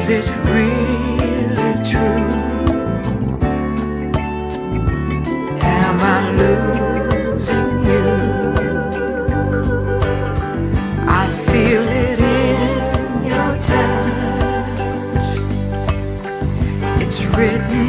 Is it really true? Am I losing you? I feel it in your touch. It's written.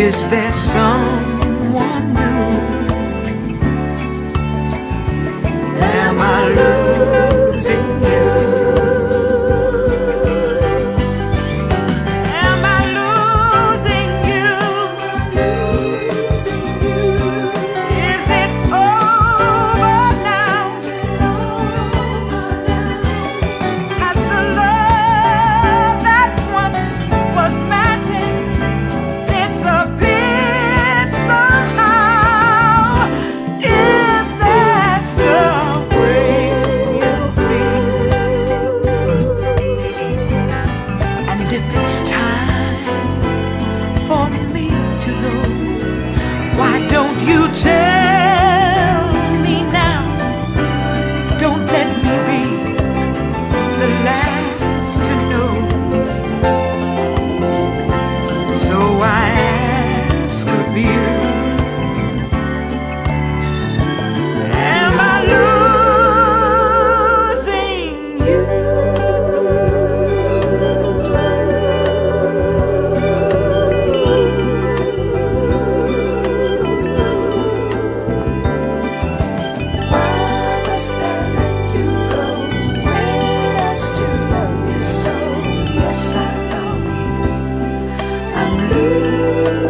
Is there some Why don't you tell?